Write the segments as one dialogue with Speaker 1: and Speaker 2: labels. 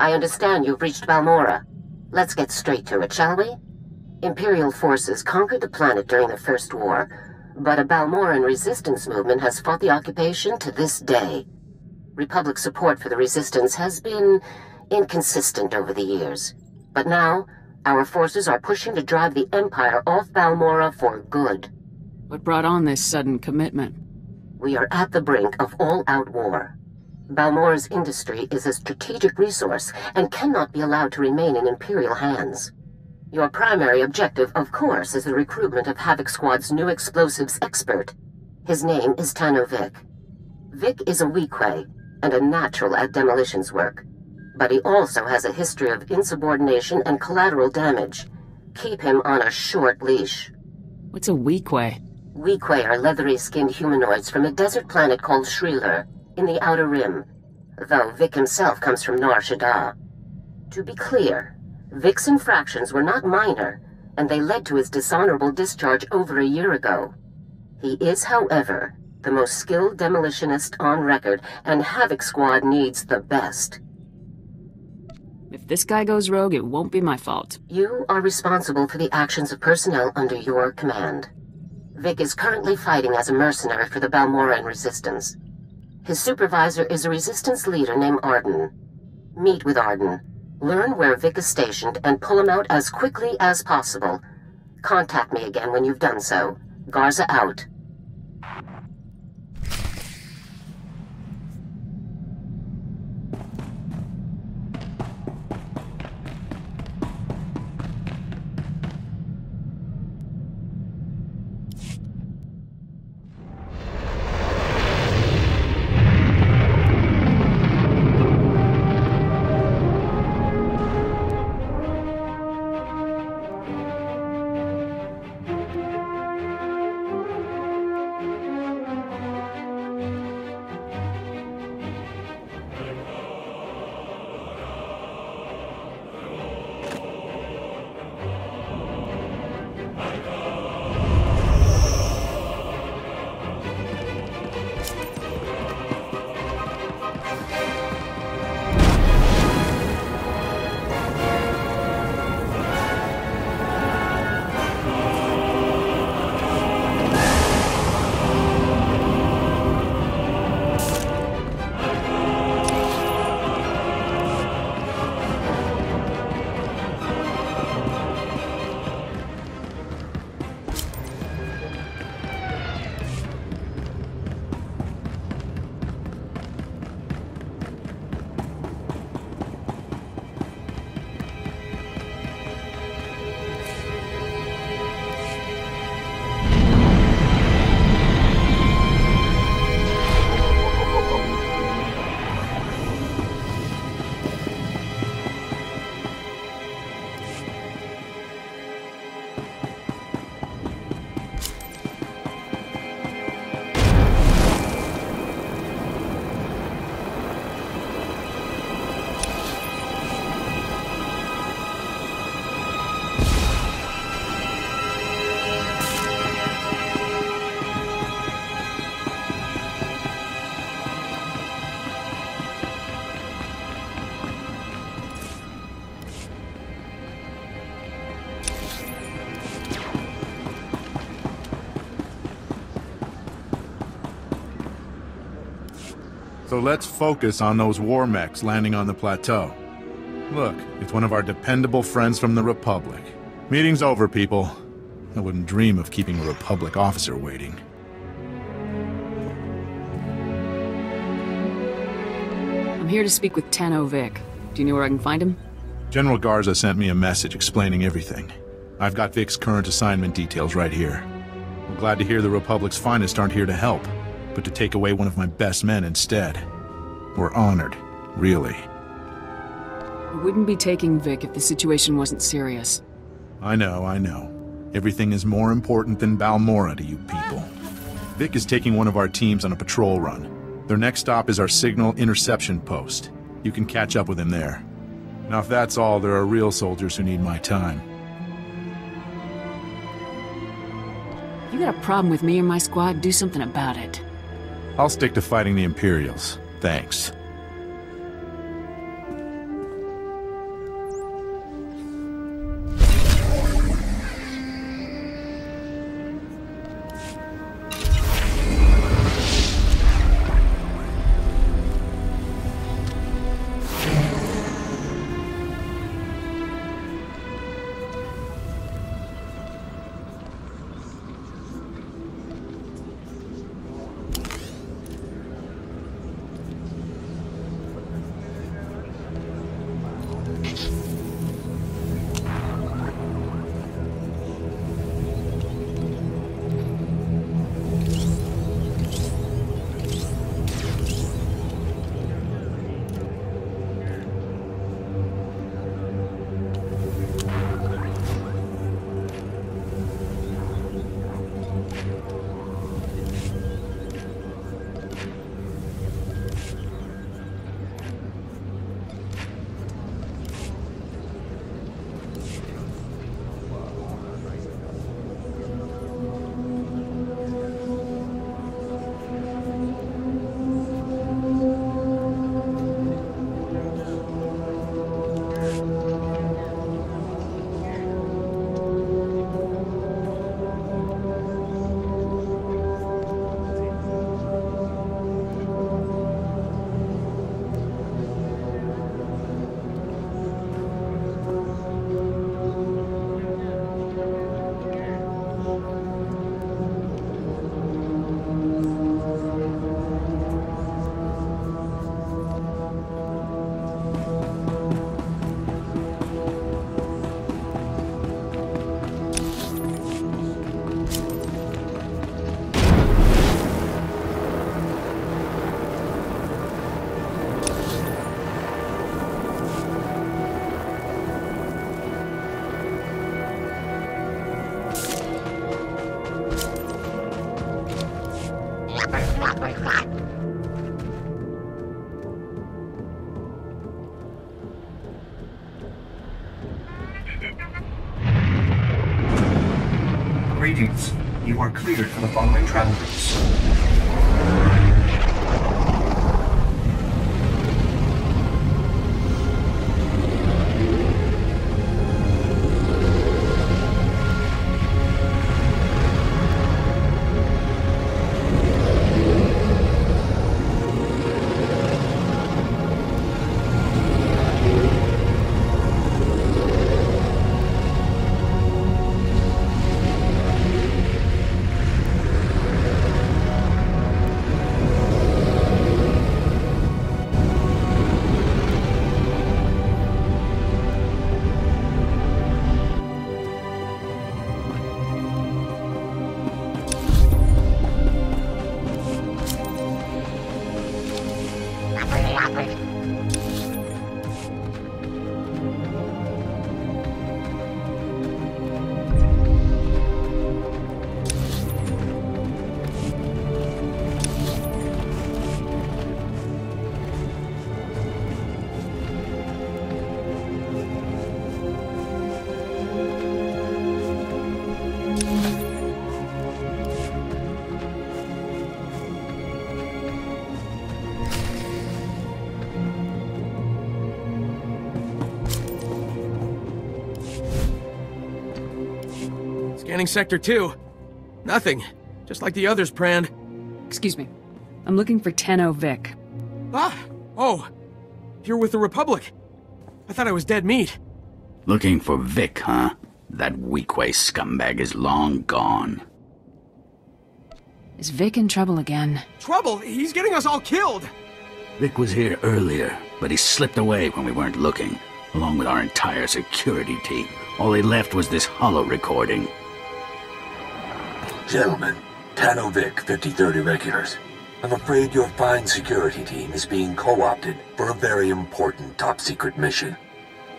Speaker 1: I understand you've reached Balmorra. Let's get straight to it, shall we? Imperial forces conquered the planet during the First War, but a Balmorran resistance movement has fought the occupation to this day. Republic support for the resistance has been inconsistent over the years. But now, our forces are pushing to drive the Empire off Balmorra for good.
Speaker 2: What brought on this sudden commitment?
Speaker 1: We are at the brink of all-out war. Balmorra's industry is a strategic resource and cannot be allowed to remain in Imperial hands. Your primary objective, of course, is the recruitment of Havoc Squad's new explosives expert. His name is Tanno Vic. Vik is a Weequay, and a natural at demolitions work. But he also has a history of insubordination and collateral damage. Keep him on a short leash.
Speaker 2: What's a Weequay?
Speaker 1: Weequay are leathery-skinned humanoids from a desert planet called Sriluur, in the Outer Rim, though Vik himself comes from Nar Shaddaa. To be clear, Vik's infractions were not minor, and they led to his dishonorable discharge over a year ago. He is, however, the most skilled demolitionist on record, and Havoc Squad needs the best.
Speaker 2: If this guy goes rogue, it won't be my fault.
Speaker 1: You are responsible for the actions of personnel under your command. Vik is currently fighting as a mercenary for the Balmorran Resistance. His supervisor is a Resistance leader named Arden. Meet with Arden. Learn where Vik is stationed and pull him out as quickly as possible. Contact me again when you've done so. Garza out.
Speaker 3: So let's focus on those war mechs landing on the plateau. Look, it's one of our dependable friends from the Republic. Meeting's over, people. I wouldn't dream of keeping a Republic officer waiting.
Speaker 2: I'm here to speak with Tanno Vik. Do you know where I can find him?
Speaker 3: General Garza sent me a message explaining everything. I've got Vik's current assignment details right here. I'm glad to hear the Republic's finest aren't here to help, but to take away one of my best men instead. We're honored, really.
Speaker 2: We wouldn't be taking Vik if the situation wasn't serious.
Speaker 3: I know, I know. Everything is more important than Balmorra to you people. Vik is taking one of our teams on a patrol run. Their next stop is our signal interception post. You can catch up with him there. Now if that's all, there are real soldiers who need my time.
Speaker 2: You got a problem with me or my squad, do something about it.
Speaker 3: I'll stick to fighting the Imperials. Thanks.
Speaker 4: Scanning Sector 2. Nothing. Just like the others, Pran.
Speaker 2: Excuse me. I'm looking for Tanno Vik.
Speaker 4: Ah! Oh! You're with the Republic. I thought I was dead meat.
Speaker 5: Looking for Vik, huh? That Weequay scumbag is long gone.
Speaker 2: Is Vik in trouble again?
Speaker 4: Trouble! He's getting us all killed!
Speaker 5: Vik was here earlier, but he slipped away when we weren't looking, along with our entire security team. All he left was this hollow recording.
Speaker 6: Gentlemen, Tanno Vik 5030 regulars. I'm afraid your fine security team is being co-opted for a very important top-secret mission.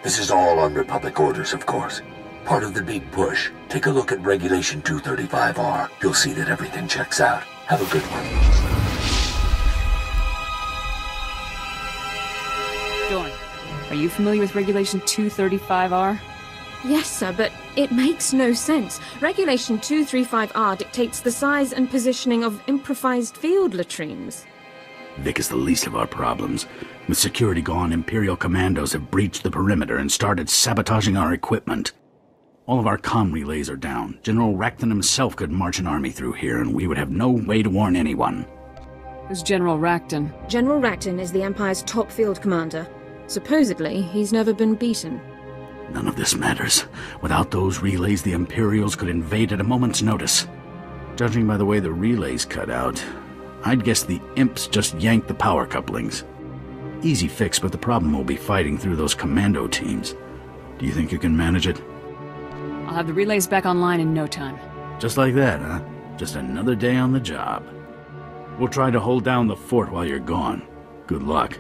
Speaker 6: This is all on Republic orders, of course. Part of the big push. Take a look at Regulation 235R. You'll see that everything checks out. Have a good one.
Speaker 2: Dorn, are you familiar with Regulation 235R?
Speaker 7: Yes, sir, but it makes no sense. Regulation 235R dictates the size and positioning of improvised field latrines.
Speaker 5: Vik is the least of our problems. With security gone, Imperial commandos have breached the perimeter and started sabotaging our equipment. All of our comm relays are down. General Rakton himself could march an army through here, and we would have no way to warn anyone.
Speaker 2: Who's General Rakton?
Speaker 7: General Rakton is the Empire's top field commander. Supposedly, he's never been beaten.
Speaker 5: None of this matters. Without those relays, the Imperials could invade at a moment's notice. Judging by the way the relays cut out, I'd guess the imps just yanked the power couplings. Easy fix, but the problem will be fighting through those commando teams. Do you think you can manage it?
Speaker 2: I'll have the relays back online in no time.
Speaker 5: Just like that, huh? Just another day on the job. We'll try to hold down the fort while you're gone. Good luck.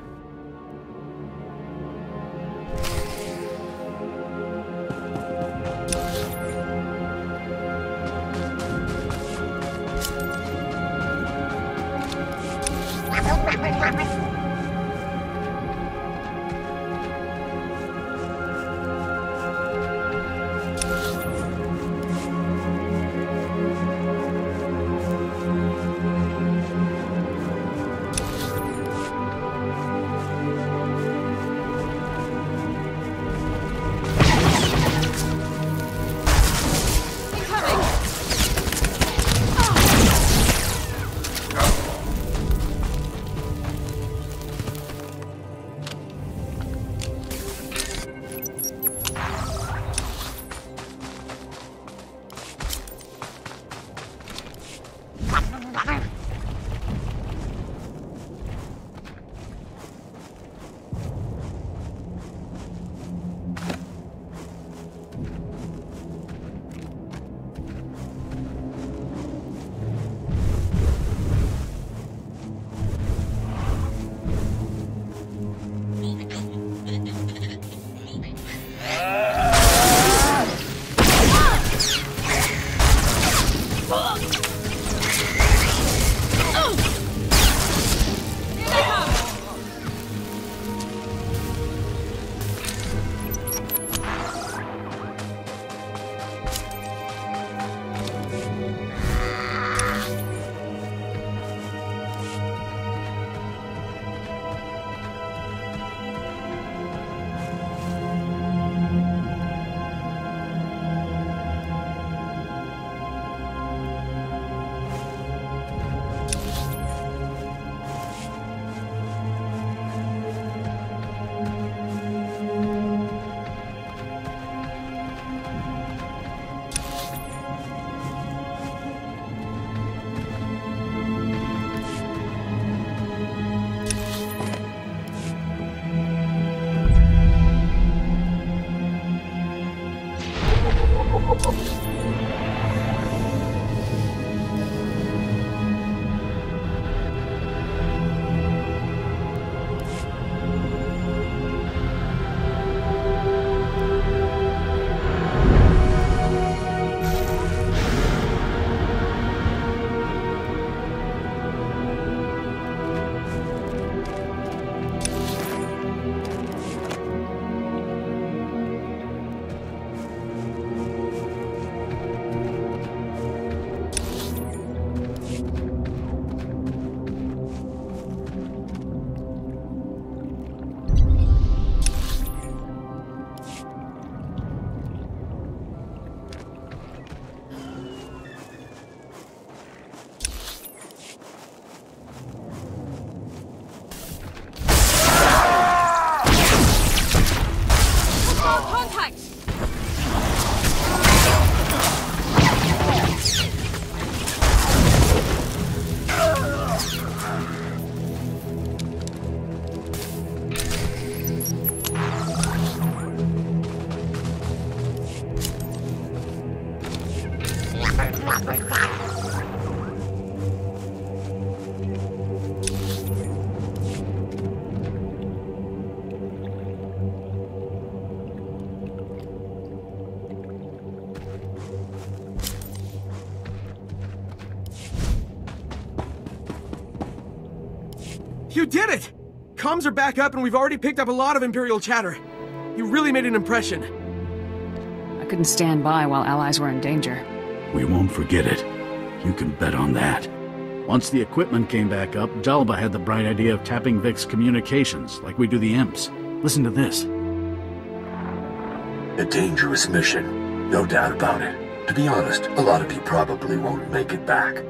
Speaker 4: Comms are back up and we've already picked up a lot of Imperial chatter. You really made an impression.
Speaker 2: I couldn't stand by while allies were in danger.
Speaker 5: We won't forget it. You can bet on that. Once the equipment came back up, Jalba had the bright idea of tapping Vik's communications, like we do the Imps. Listen to this.
Speaker 6: A dangerous mission, no doubt about it. To be honest, a lot of you probably won't make it back.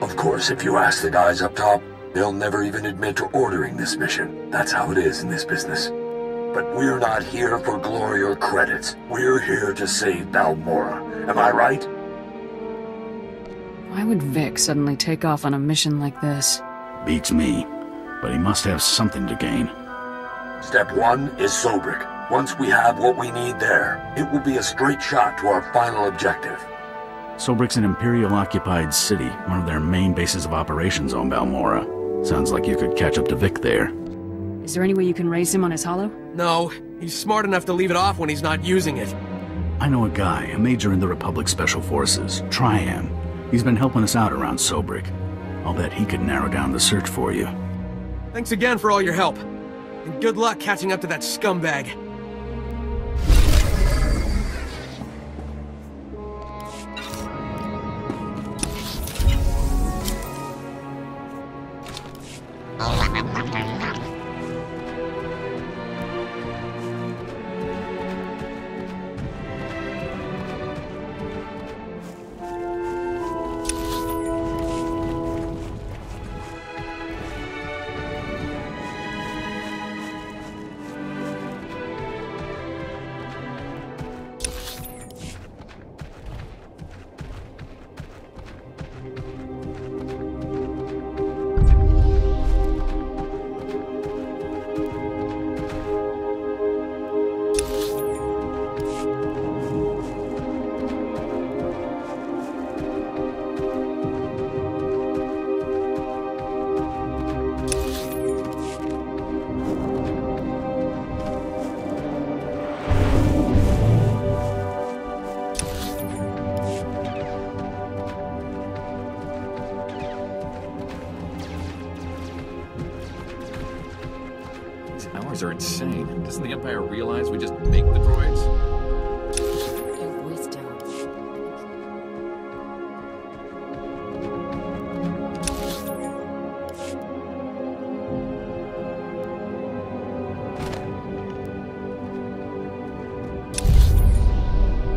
Speaker 6: Of course, if you ask the guys up top, they'll never even admit to ordering this mission. That's how it is in this business. But we're not here for glory or credits. We're here to save Balmorra. Am I right?
Speaker 2: Why would Vik suddenly take off on a mission like this?
Speaker 5: Beats me. But he must have something to gain.
Speaker 6: Step one is Sobrik. Once we have what we need there, it will be a straight shot to our final objective.
Speaker 5: Sobrik's an Imperial-occupied city, one of their main bases of operations on Balmorra. Sounds like you could catch up to Vik there.
Speaker 2: Is there any way you can raise him on his holo?
Speaker 4: No, he's smart enough to leave it off when he's not using it.
Speaker 5: I know a guy, a major in the Republic Special Forces, Triam. He's been helping us out around Sobrik. I'll bet he could narrow down the search for you.
Speaker 4: Thanks again for all your help. And good luck catching up to that scumbag.
Speaker 8: Are insane. Doesn't the Empire realize we just make the droids?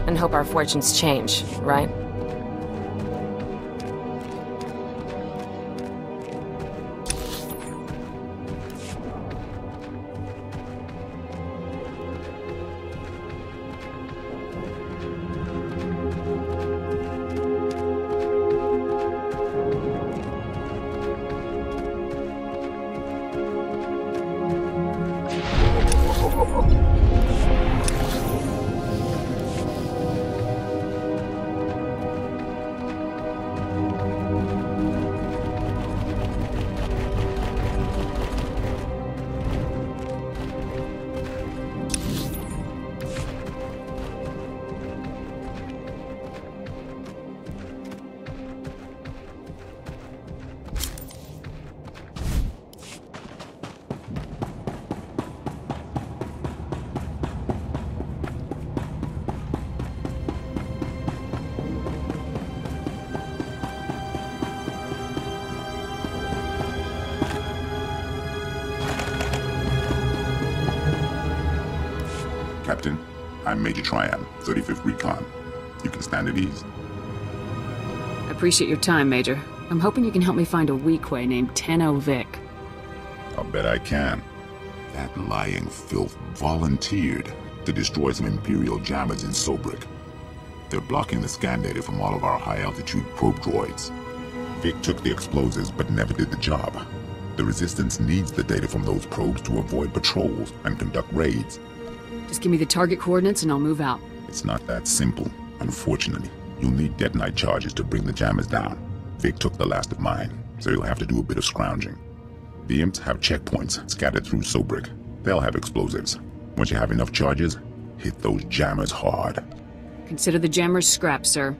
Speaker 9: And hope our fortunes change, right?
Speaker 10: Captain, I'm Major Triam, 35th Recon. You can stand at ease.
Speaker 2: I appreciate your time, Major. I'm hoping you can help me find a Weequay named Tanno Vik.
Speaker 10: I'll bet I can. That lying filth volunteered to destroy some Imperial jammers in Sobrik. They're blocking the scan data from all of our high-altitude probe droids. Vik took the explosives but never did the job. The Resistance needs the data from those probes to avoid patrols and conduct raids.
Speaker 2: Just give me the target coordinates and I'll move out.
Speaker 10: It's not that simple, unfortunately. You'll need detonite charges to bring the jammers down. Vik took the last of mine, so you'll have to do a bit of scrounging. The imps have checkpoints scattered through Sobrik. They'll have explosives. Once you have enough charges, hit those jammers hard.
Speaker 2: Consider the jammers scrapped, sir.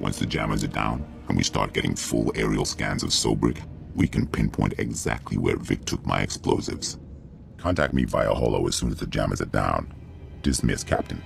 Speaker 10: Once the jammers are down, and we start getting full aerial scans of Sobrik, we can pinpoint exactly where Vik took my explosives. Contact me via holo as soon as the jammers are down. Dismiss, Captain.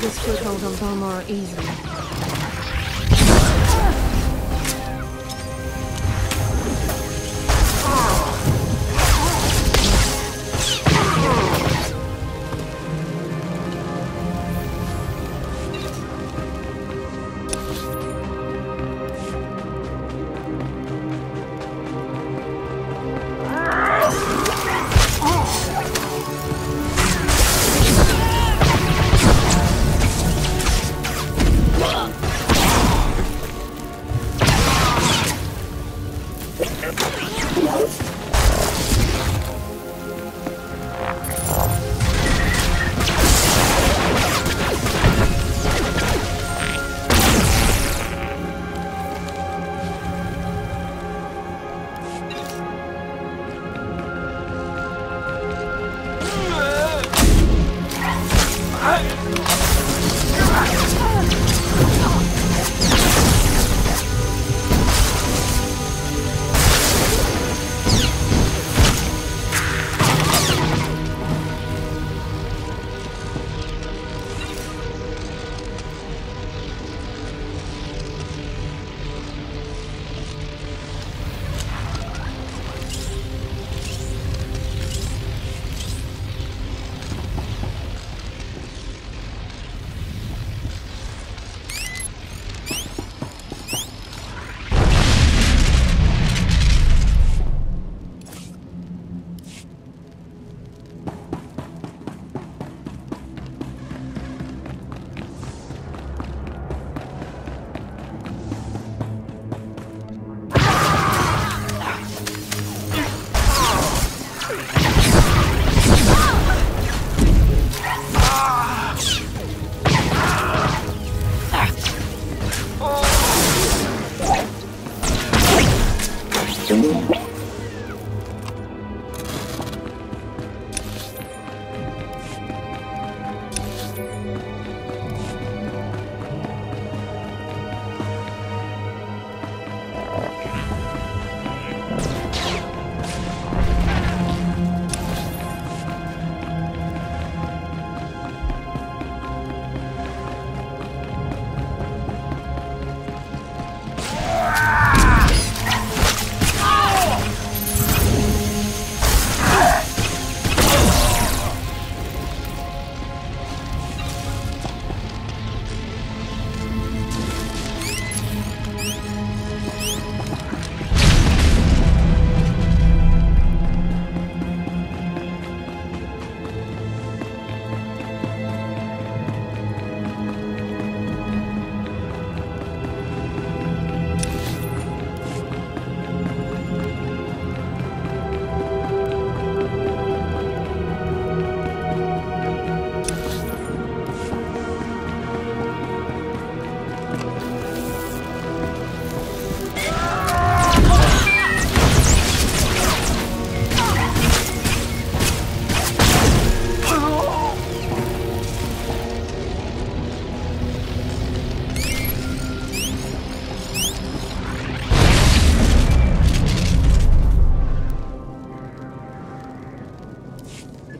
Speaker 7: This foothold on Balmorra easily.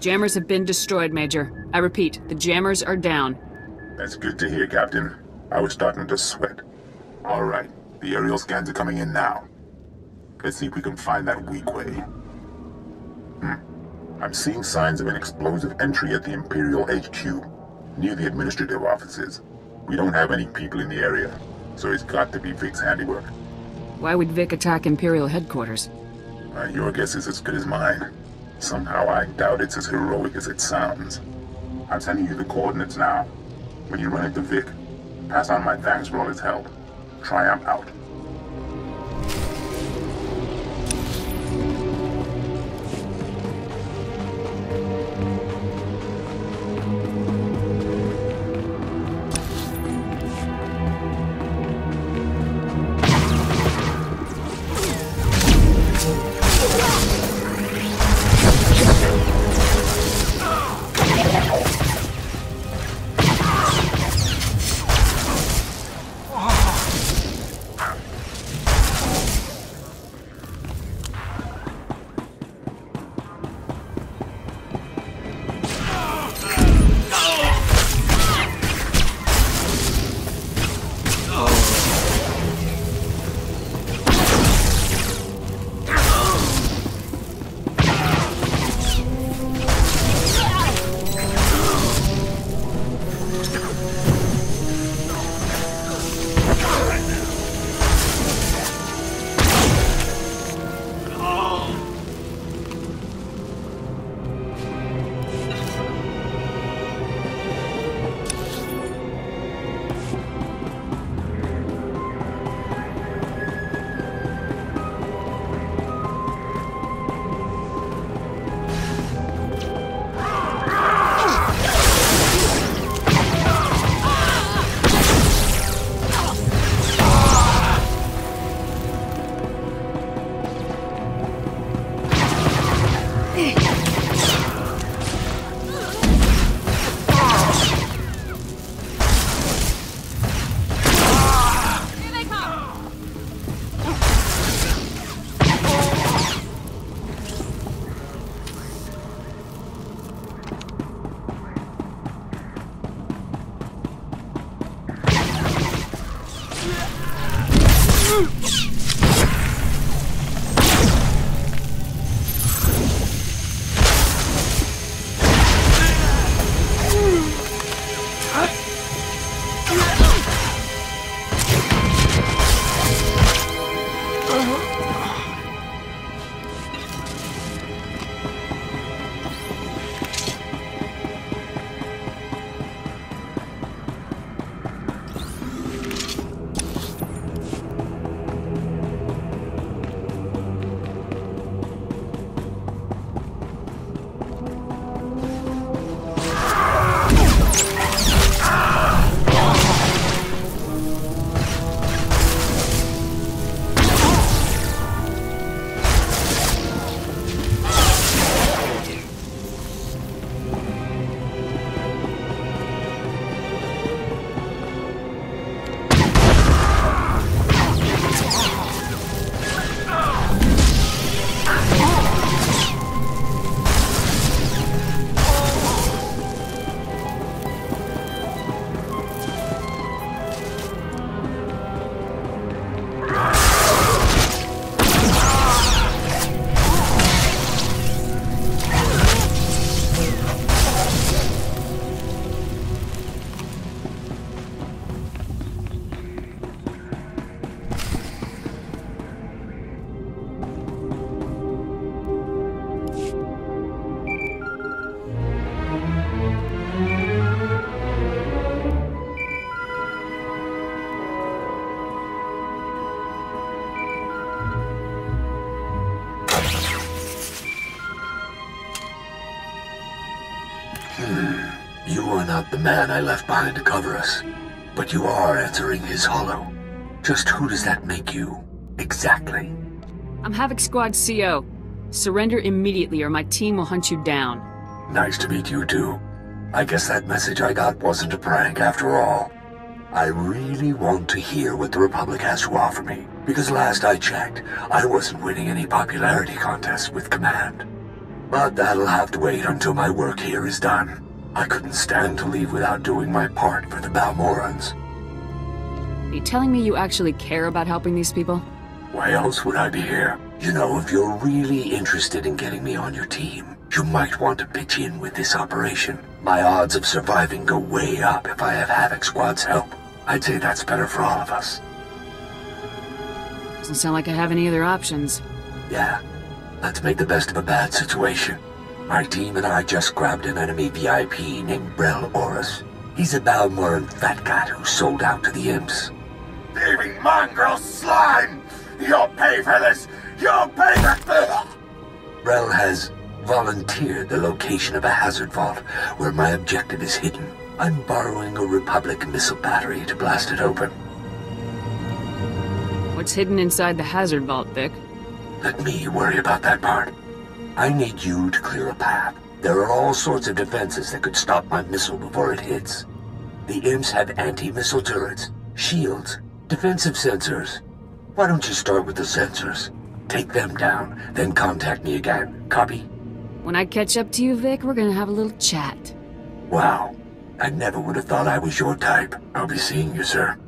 Speaker 2: Jammers have been destroyed, Major. I repeat, the jammers are down.
Speaker 10: That's good to hear, Captain. I was starting to sweat. All right, the aerial scans are coming in now. Let's see if we can find that Weequay. Hmm. I'm seeing signs of an explosive entry at the Imperial HQ, near the administrative offices. We don't have any people in the area, so it's got to be Vik's handiwork.
Speaker 2: Why would Vik attack Imperial headquarters?
Speaker 10: Uh, your guess is as good as mine. Somehow I doubt it's as heroic as it sounds. I'm sending you the coordinates now. When you run into Vik, pass on my thanks for all his help. Triam out.
Speaker 6: The man I left behind to cover us, but you are answering his holo. Just who does that make you, exactly?
Speaker 2: I'm Havoc Squad CO. Surrender immediately or my team will hunt you down.
Speaker 6: Nice to meet you too. I guess that message I got wasn't a prank after all. I really want to hear what the Republic has to offer me, because last I checked, I wasn't winning any popularity contests with Command. But that'll have to wait until my work here is done. I couldn't stand to leave without doing my part for the Balmorans.
Speaker 2: Are you telling me you actually care about helping these people?
Speaker 6: Why else would I be here? You know, if you're really interested in getting me on your team, you might want to pitch in with this operation. My odds of surviving go way up if I have Havoc Squad's help. I'd say that's better for all of us.
Speaker 2: Doesn't sound like I have any other options.
Speaker 6: Yeah, let's make the best of a bad situation. My team and I just grabbed an enemy VIP named Brel Oris. He's a Balmoran fat cat who sold out to the imps.
Speaker 11: Thieving mongrel slime! You'll pay for this! You'll pay for... this!
Speaker 6: Brel has volunteered the location of a hazard vault where my objective is hidden. I'm borrowing a Republic missile battery to blast it open.
Speaker 2: What's hidden inside the hazard vault, Vik?
Speaker 6: Let me worry about that part. I need you to clear a path. There are all sorts of defenses that could stop my missile before it hits. The imps have anti-missile turrets, shields, defensive sensors. Why don't you start with the sensors? Take them down, then contact me again. Copy?
Speaker 2: When I catch up to you, Vik, we're gonna have a little chat.
Speaker 6: Wow. I never would have thought I was your type. I'll be seeing you, sir.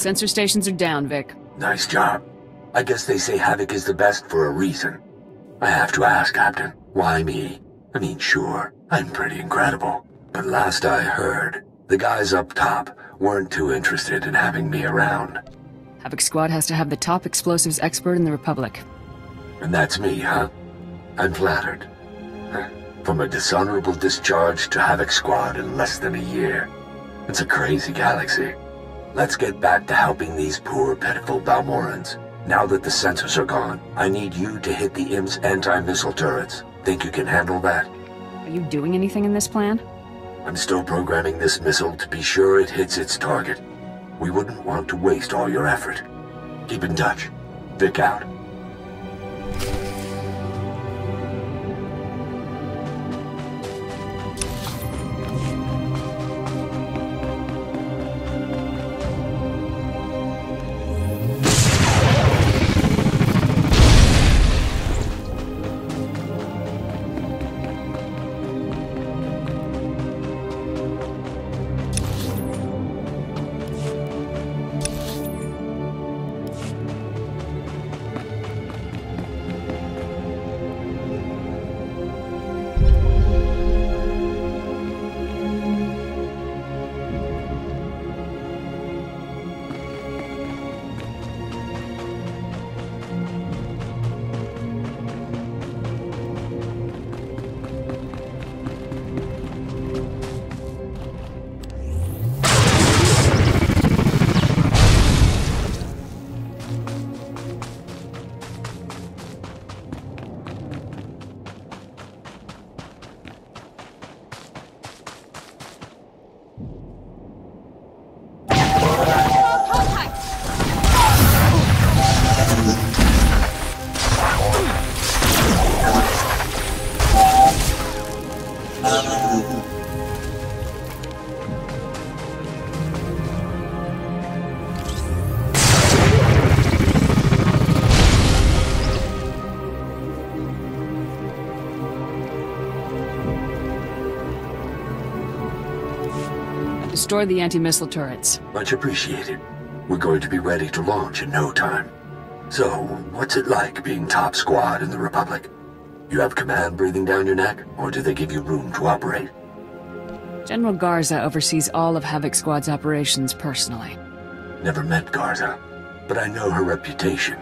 Speaker 2: Sensor stations are down, Vik.
Speaker 6: Nice job. I guess they say Havoc is the best for a reason. I have to ask, Captain, why me? I mean, sure, I'm pretty incredible. But last I heard, the guys up top weren't too interested in having me around.
Speaker 2: Havoc Squad has to have the top explosives expert in the Republic.
Speaker 6: And that's me, huh? I'm flattered. From a dishonorable discharge to Havoc Squad in less than a year. It's a crazy galaxy. Let's get back to helping these poor, pitiful Balmorans. Now that the sensors are gone, I need you to hit the IMP's anti-missile turrets. Think you can handle that?
Speaker 2: Are you doing anything in this plan?
Speaker 6: I'm still programming this missile to be sure it hits its target. We wouldn't want to waste all your effort. Keep in touch. Vik out.
Speaker 2: Destroy the anti-missile turrets.
Speaker 6: Much appreciated. We're going to be ready to launch in no time. So, what's it like being top squad in the Republic? You have command breathing down your neck, or do they give you room to operate?
Speaker 2: General Garza oversees all of Havoc Squad's operations personally.
Speaker 6: Never met Garza, but I know her reputation.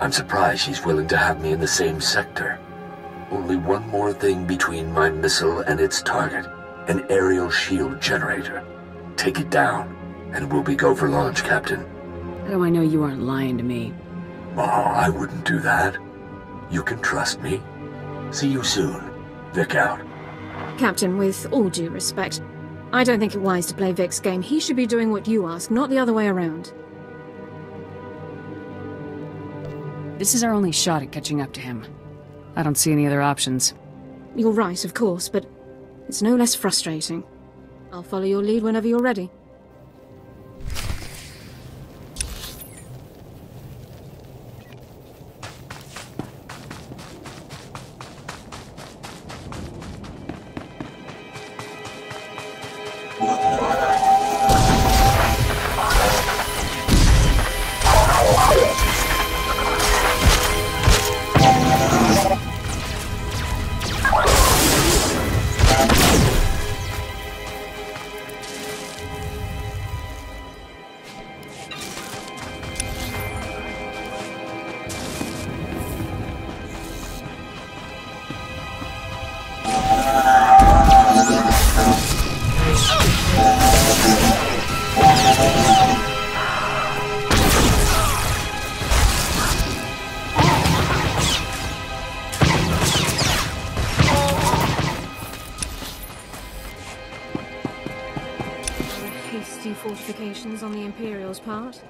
Speaker 6: I'm surprised she's willing to have me in the same sector. Only one more thing between my missile and its target. An aerial shield generator. Take it down, and we'll be go for launch, Captain.
Speaker 2: How do I know you aren't lying to me?
Speaker 6: Oh, I wouldn't do that. You can trust me. See you soon. Vik out.
Speaker 7: Captain, with all due respect, I don't think it wise to play Vik's game. He should be doing what you ask, not the other way around.
Speaker 2: This is our only shot at catching up to him. I don't see any other options.
Speaker 7: You're right, of course, but it's no less frustrating. I'll follow your lead whenever you're ready. On the Imperial's part.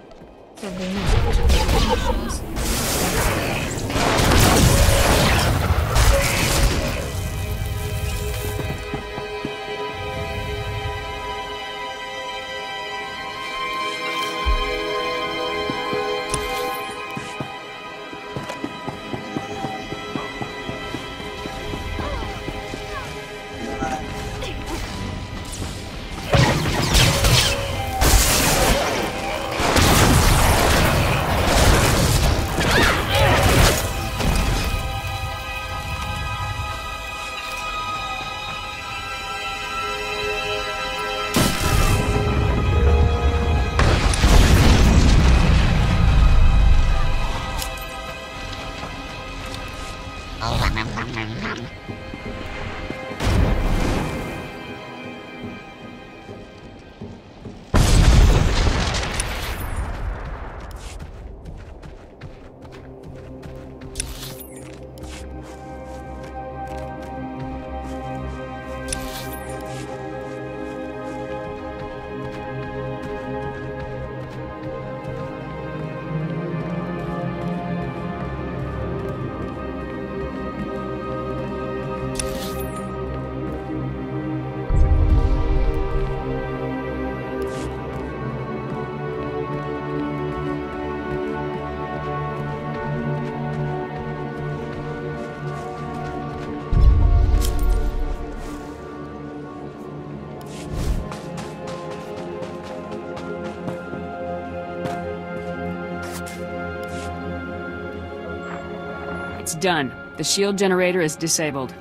Speaker 2: Done. The shield generator is disabled.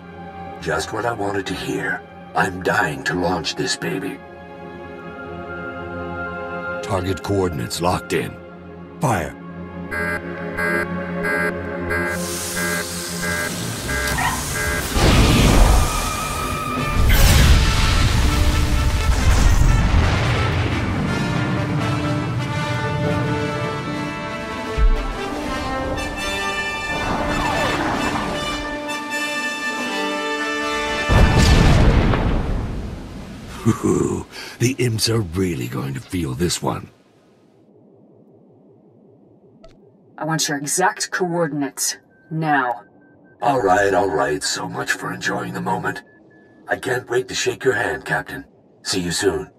Speaker 6: Just what I wanted to hear. I'm dying to launch this baby. Target coordinates locked in. Fire. Imps are really going to feel this one.
Speaker 2: I want your exact coordinates. Now.
Speaker 6: All right, all right. So much for enjoying the moment. I can't wait to shake your hand, Captain. See you soon.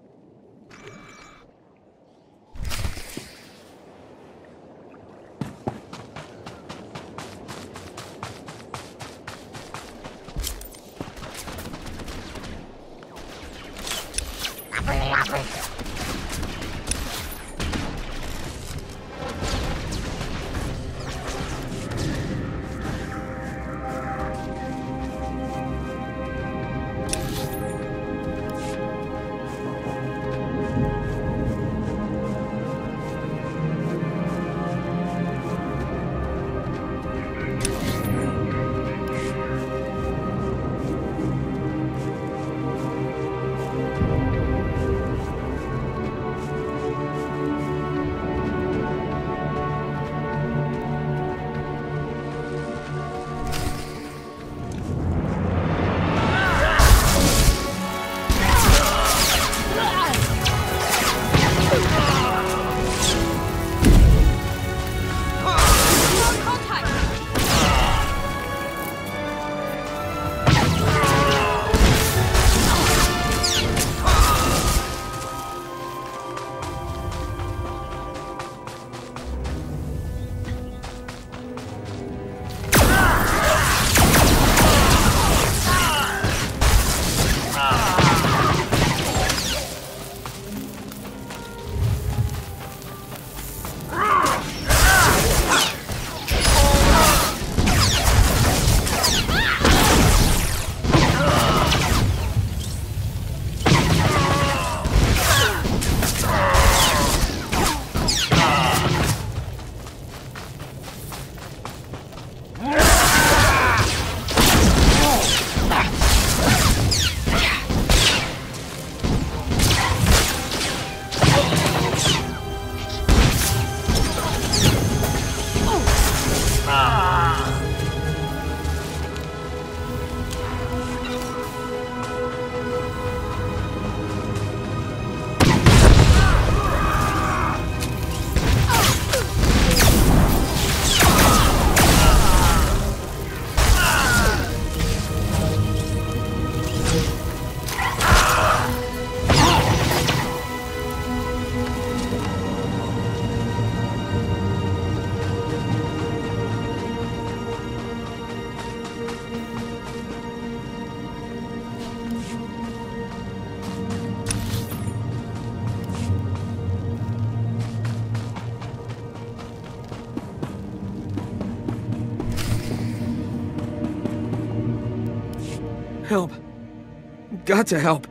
Speaker 4: Got to help.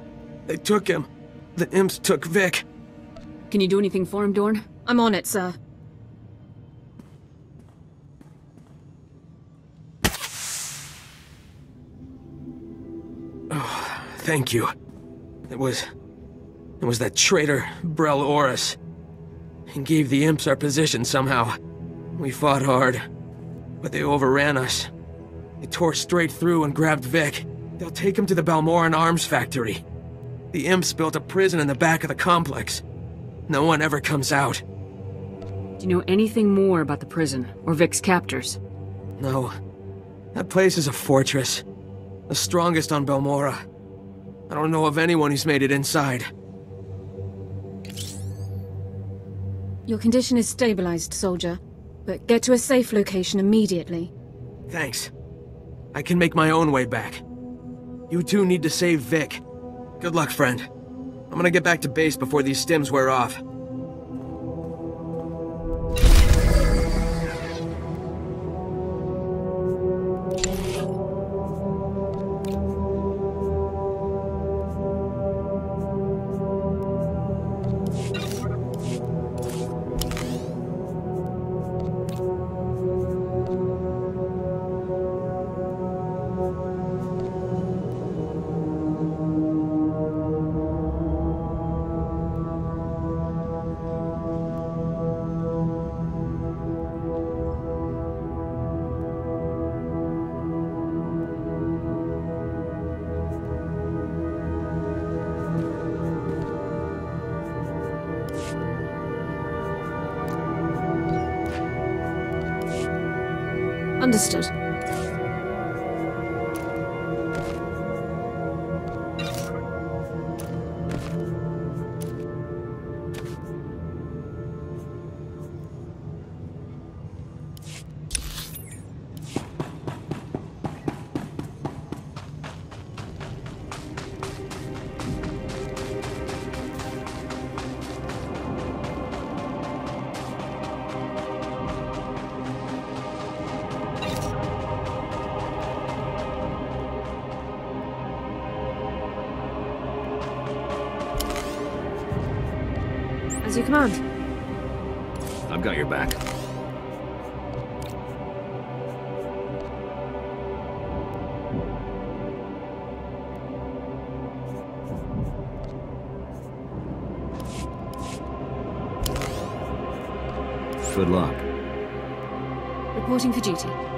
Speaker 4: They took him. The imps took Vik.
Speaker 2: Can you do anything for him, Dorne?
Speaker 7: I'm on it, sir.
Speaker 4: Oh, thank you. It was... It was that traitor, Brel Oris. He gave the imps our position somehow. We fought hard, but they overran us. They tore straight through and grabbed Vik. They'll take him to the Balmoran Arms Factory. The imps built a prison in the back of the complex. No one ever comes out.
Speaker 2: Do you know anything more about the prison, or Vik's captors?
Speaker 4: No. That place is a fortress. The strongest on Balmora. I don't know of anyone who's made it inside.
Speaker 7: Your condition is stabilized, soldier. But get to a safe location immediately.
Speaker 4: Thanks. I can make my own way back. You two need to save Vik. Good luck, friend. I'm gonna get back to base before these stims wear off.
Speaker 7: Understood.
Speaker 2: Reporting for duty.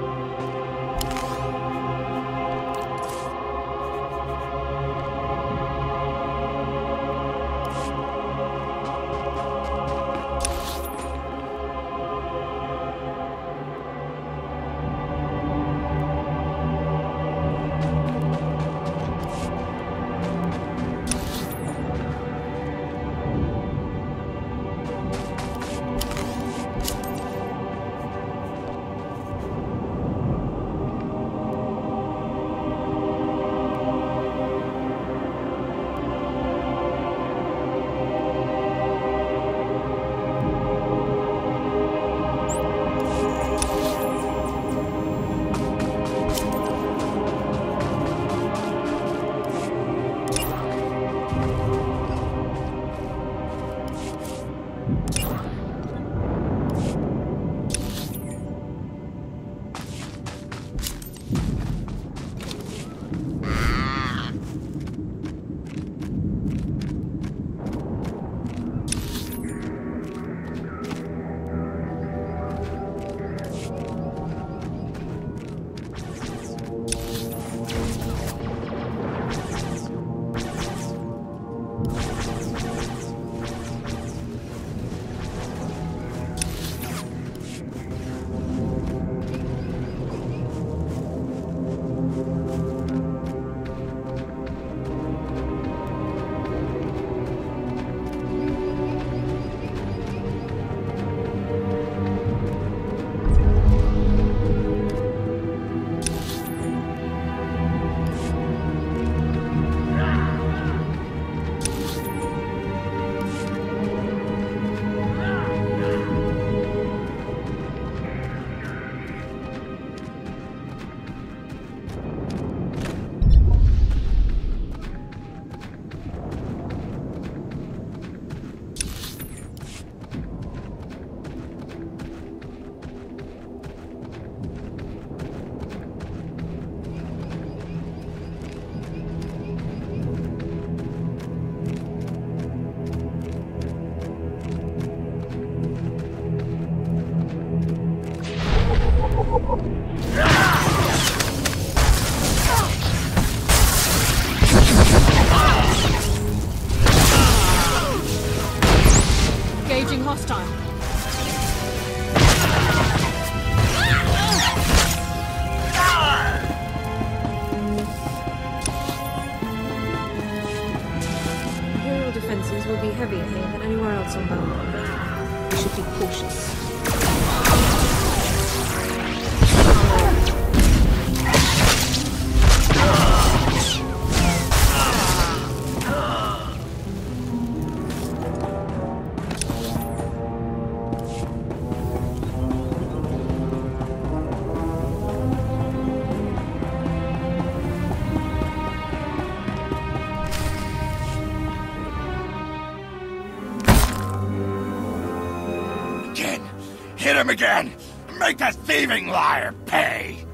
Speaker 11: That liar pay.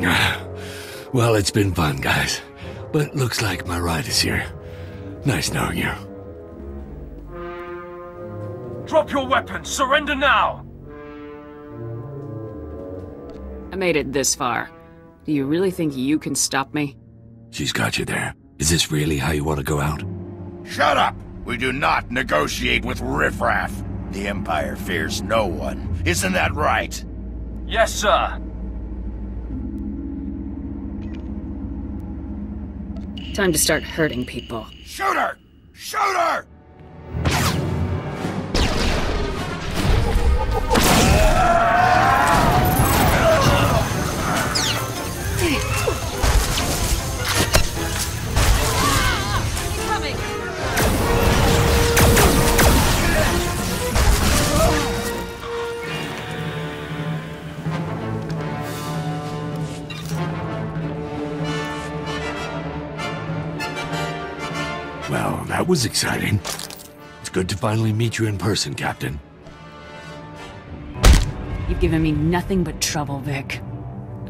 Speaker 6: Well, it's been fun, guys. But looks like my ride is here. Nice knowing you.
Speaker 12: Drop your weapons! Surrender now!
Speaker 2: I made it this far. Do you really think you can stop me?
Speaker 6: She's got you there. Is this really how you want to go out?
Speaker 11: Shut up! We do not negotiate with riffraff. The Empire fears no one. Isn't that right?
Speaker 12: Yes, sir.
Speaker 2: Time to start hurting people.
Speaker 11: Shoot her! Shoot her!
Speaker 6: Well, that was exciting. It's good to finally meet you in person, Captain.
Speaker 2: You've given me nothing but trouble, Vik.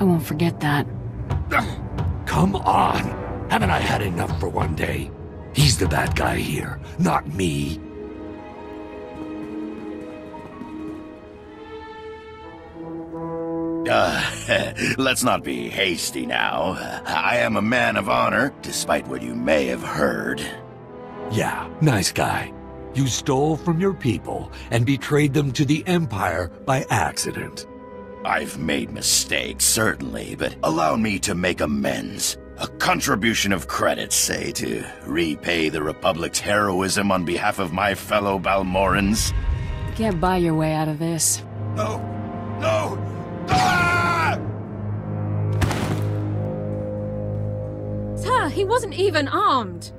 Speaker 2: I won't forget that.
Speaker 6: Come on! Haven't I had enough for one day? He's the bad guy here, not me.
Speaker 11: Uh, let's not be hasty now. I am a man of honor, despite what you may have heard.
Speaker 6: Yeah, nice guy. You stole from your people and betrayed them to the Empire by accident.
Speaker 11: I've made mistakes, certainly, but allow me to make amends. A contribution of credits, say, to repay the Republic's heroism on behalf of my fellow Balmorans.
Speaker 2: You can't buy your way out of this.
Speaker 11: No! No! Ah!
Speaker 7: Sir, he wasn't even armed.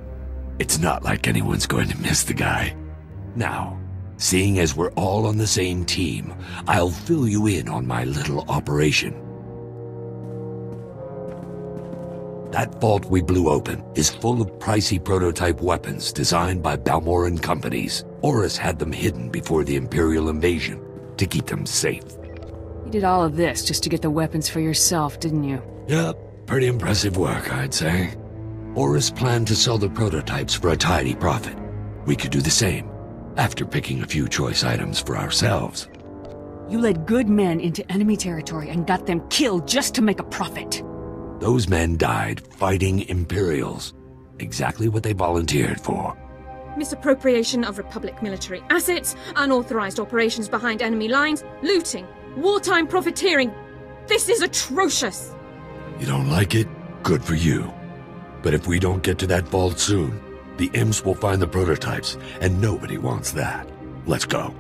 Speaker 6: It's not like anyone's going to miss the guy. Now, seeing as we're all on the same team, I'll fill you in on my little operation. That vault we blew open is full of pricey prototype weapons designed by Balmoran companies. Horus had them hidden before the Imperial invasion to keep them safe.
Speaker 2: You did all of this just to get the weapons for yourself, didn't you?
Speaker 6: Yep, pretty impressive work, I'd say. Horus planned to sell the prototypes for a tidy profit. We could do the same, after picking a few choice items for ourselves.
Speaker 2: You led good men into enemy territory and got them killed just to make a profit.
Speaker 6: Those men died fighting Imperials. Exactly what they volunteered for.
Speaker 7: Misappropriation of Republic military assets, unauthorized operations behind enemy lines, looting, wartime profiteering. This is atrocious.
Speaker 6: You don't like it? Good for you. But if we don't get to that vault soon, the imps will find the prototypes, and nobody wants that. Let's go.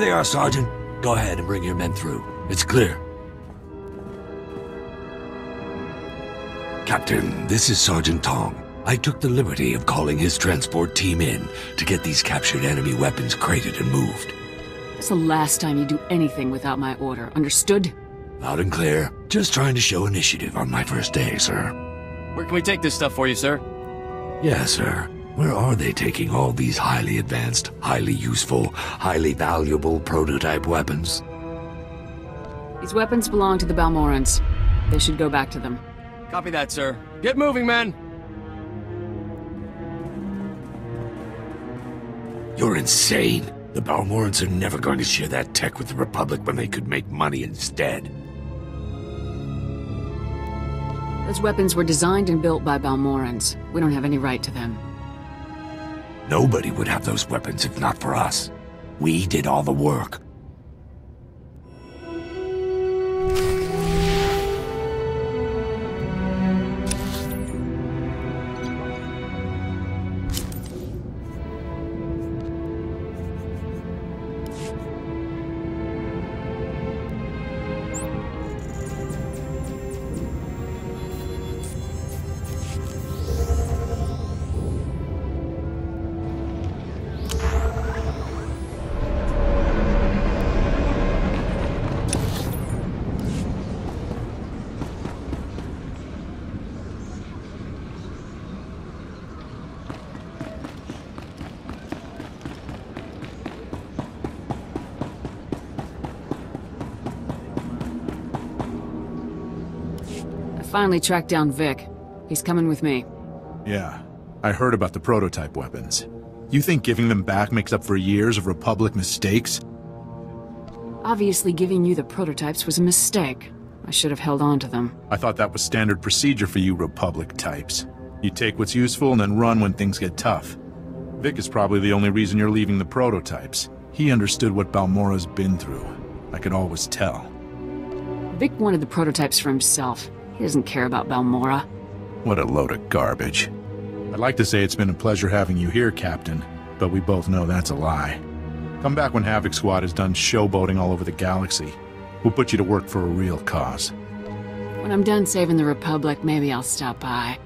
Speaker 6: Here they are, Sergeant. Go ahead and bring your men through. It's clear. Captain, this is Sergeant Tong. I took the liberty of calling his transport team in to get these captured enemy weapons crated and moved.
Speaker 2: It's the last time you do anything without my order, understood?
Speaker 6: Loud and clear. Just trying to show initiative on my first day, sir.
Speaker 13: Where can we take this stuff for you, sir?
Speaker 6: Yes, sir. Where are they taking all these highly advanced, highly useful, highly valuable prototype weapons?
Speaker 2: These weapons belong to the Balmorans. They should go back to them.
Speaker 13: Copy that, sir. Get moving, men!
Speaker 6: You're insane. The Balmorans are never going to share that tech with the Republic when they could make money instead.
Speaker 2: Those weapons were designed and built by Balmorans. We don't have any right to them.
Speaker 6: Nobody would have those weapons if not for us. We did all the work.
Speaker 2: Finally tracked down Vik. He's coming with me.
Speaker 3: Yeah, I heard about the prototype weapons. You think giving them back makes up for years of Republic mistakes?
Speaker 2: Obviously, giving you the prototypes was a mistake. I should have held on to them.
Speaker 3: I thought that was standard procedure for you Republic types. You take what's useful and then run when things get tough. Vik is probably the only reason you're leaving the prototypes. He understood what Balmorra's been through. I could always tell.
Speaker 2: Vik wanted the prototypes for himself. He doesn't care about Balmorra.
Speaker 3: What a load of garbage. I'd like to say it's been a pleasure having you here, Captain, but we both know that's a lie. Come back when Havoc Squad is done showboating all over the galaxy. We'll put you to work for a real cause.
Speaker 2: When I'm done saving the Republic, maybe I'll stop by.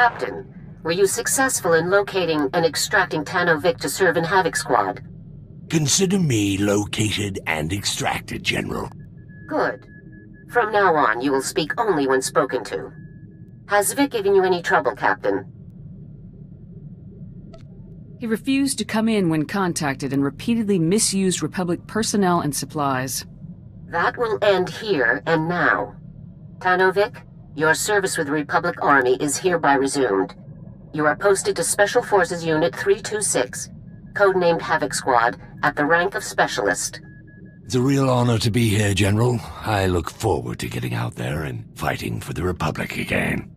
Speaker 1: Captain, were you successful in locating and extracting Tanno Vik to serve in Havoc Squad?
Speaker 6: Consider me located and extracted, General.
Speaker 1: Good. From now on, you will speak only when spoken to. Has Vik given you any trouble, Captain?
Speaker 2: He refused to come in when contacted and repeatedly misused Republic personnel and supplies.
Speaker 1: That will end here and now. Tanno Vik, your service with the Republic Army is hereby resumed. You are posted to Special Forces Unit 326, codenamed Havoc Squad, at the rank of Specialist.
Speaker 6: It's a real honor to be here, General. I look forward to getting out there and fighting for the Republic again.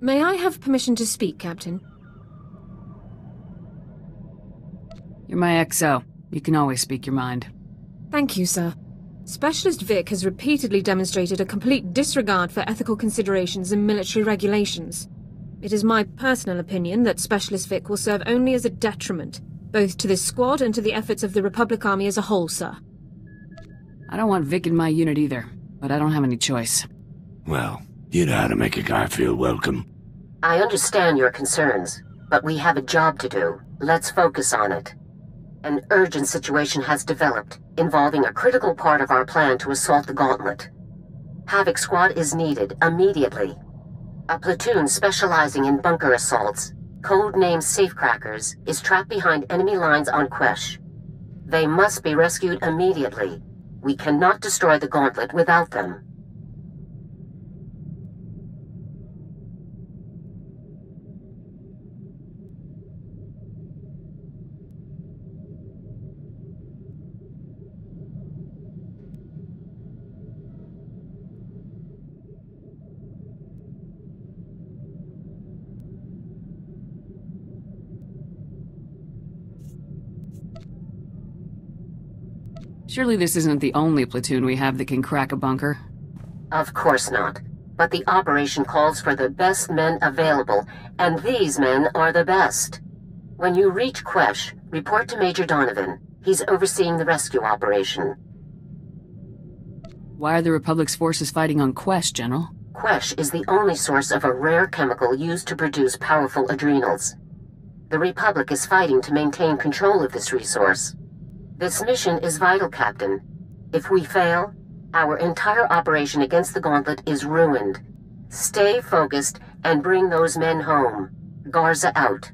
Speaker 7: May I have permission to speak, Captain?
Speaker 2: You're my XO. You can always speak your mind.
Speaker 7: Thank you, sir. Specialist Vik has repeatedly demonstrated a complete disregard for ethical considerations and military regulations. It is my personal opinion that Specialist Vik will serve only as a detriment, both to this squad and to the efforts of the Republic Army as a whole, sir.
Speaker 2: I don't want Vik in my unit either, but I don't have any choice.
Speaker 6: Well, you know how to make a guy feel welcome.
Speaker 1: I understand your concerns, but we have a job to do. Let's focus on it. An urgent situation has developed. Involving a critical part of our plan to assault the Gauntlet. Havoc Squad is needed immediately. A platoon specializing in bunker assaults, codenamed Safecrackers, is trapped behind enemy lines on Quesh. They must be rescued immediately. We cannot destroy the Gauntlet without them.
Speaker 2: Surely this isn't the only platoon we have that can crack a bunker.
Speaker 1: Of course not. But the operation calls for the best men available, and these men are the best. When you reach Quesh, report to Major Donovan. He's overseeing the rescue operation.
Speaker 2: Why are the Republic's forces fighting on Quesh, General?
Speaker 1: Quesh is the only source of a rare chemical used to produce powerful adrenals. The Republic is fighting to maintain control of this resource. This mission is vital, Captain. If we fail, our entire operation against the Gauntlet is ruined. Stay focused and bring those men home. Garza out.